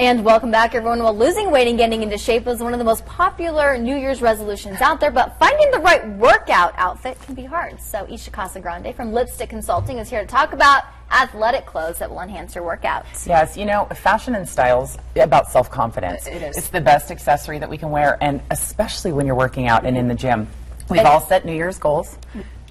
And welcome back, everyone. Well, losing weight and getting into shape is one of the most popular New Year's resolutions out there, but finding the right workout outfit can be hard. So Isha Casagrande from Lipstick Consulting is here to talk about athletic clothes that will enhance your workouts. Yes, you know, fashion and style's about self-confidence. It is. It's the best accessory that we can wear, and especially when you're working out and in the gym. We've all set New Year's goals.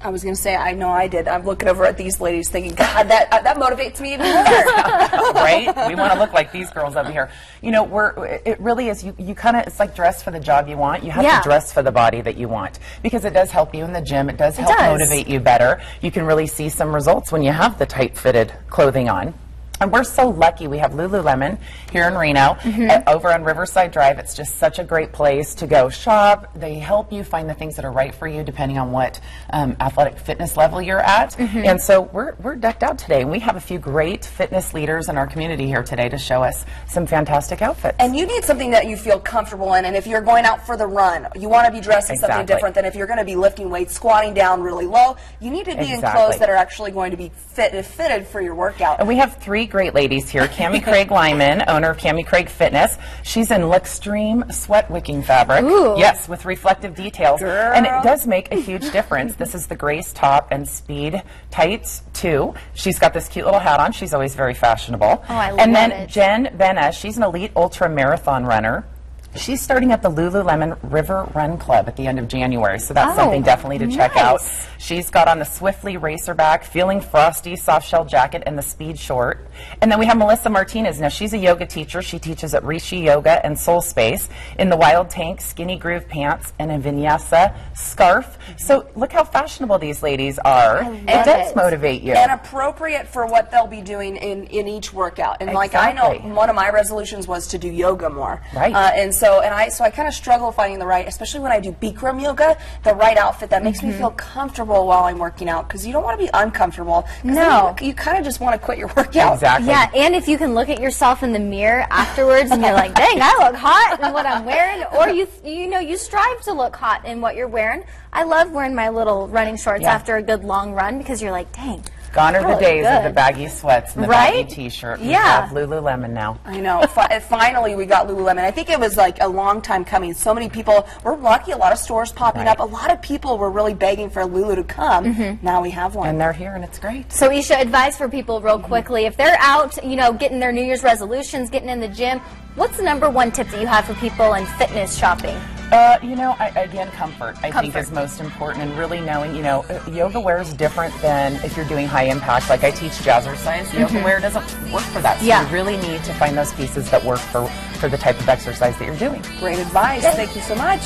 I was going to say, I know I did. I'm looking over at these ladies thinking, God, that, uh, that motivates me even more. right? We want to look like these girls over here. You know, we're it really is. You, you kind of it's like dress for the job you want. You have Yeah. to dress for the body that you want because it does help you in the gym. It does help does. motivate you better. You can really see some results when you have the tight fitted clothing on. And we're so lucky. We have Lululemon here in Reno, Mm-hmm. uh, over on Riverside Drive. It's just such a great place to go shop. They help you find the things that are right for you, depending on what um, athletic fitness level you're at. Mm-hmm. And so we're, we're decked out today. We have a few great fitness leaders in our community here today to show us some fantastic outfits. and you need something that you feel comfortable in. And if you're going out for the run, you want to be dressed in something different than if you're going to be lifting weights, squatting down really low. You need to be in clothes that are actually going to be fit, fitted for your workout. And we have three great ladies here. Cami Craig Lyman, owner of Cami Craig Fitness. She's in Luxtreme sweat wicking fabric. Ooh. Yes, with reflective details. And it does make a huge difference. This is the Grace top and speed tights too. She's got this cute little hat on. She's always very fashionable. Oh, I love it. and then it. Jen Benna, she's an elite ultra marathon runner. She's starting at the Lululemon River Run Club at the end of January, so that's Oh, something definitely to check out. She's got on the Swiftly Racerback, Feeling Frosty soft shell jacket, and the Speed short. And then we have Melissa Martinez. Now, she's a yoga teacher. She teaches at Rishi Yoga and Soul Space in the Wild Tank Skinny Groove pants and a vinyasa scarf. So look how fashionable these ladies are. it does it. motivate you. and appropriate for what they'll be doing in, in each workout. And like I know, one of my resolutions was to do yoga more. Right. Uh, and so and I so I kind of struggle finding the right, especially when I do Bikram yoga, the right outfit that makes me mm-hmm. feel comfortable while I'm working out because you don't want to be uncomfortable. No. You, you kind of just want to quit your workout. Exactly. Yeah, and if you can look at yourself in the mirror afterwards and you're like, dang, I look hot in what I'm wearing, or you you know, you strive to look hot in what you're wearing. I love wearing my little running shorts Yeah. after a good long run because you're like, dang. Gone are I the look days of the baggy sweats and the Right? baggy t-shirt. We Yeah. have Lululemon now. I know. Fi- finally, we got Lululemon. I think it was like a long time coming. So many people. We're lucky. A lot of stores popping Right. up. A lot of people were really begging for Lulu to come. Mm-hmm. Now we have one. And they're here, and it's great. So, Isha, advice for people real mm-hmm. quickly. If they're out, you know, getting their New Year's resolutions, getting in the gym, what's the number one tip that you have for people in fitness shopping? Uh, you know, I, again, comfort, I think is most important, and really knowing, you know, yoga wear is different than if you're doing high impact. Like I teach jazzercise, yoga wear doesn't work for that. So Yeah. you really need to find those pieces that work for for the type of exercise that you're doing. Great advice. Thank you so much.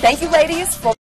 Thank you, ladies. for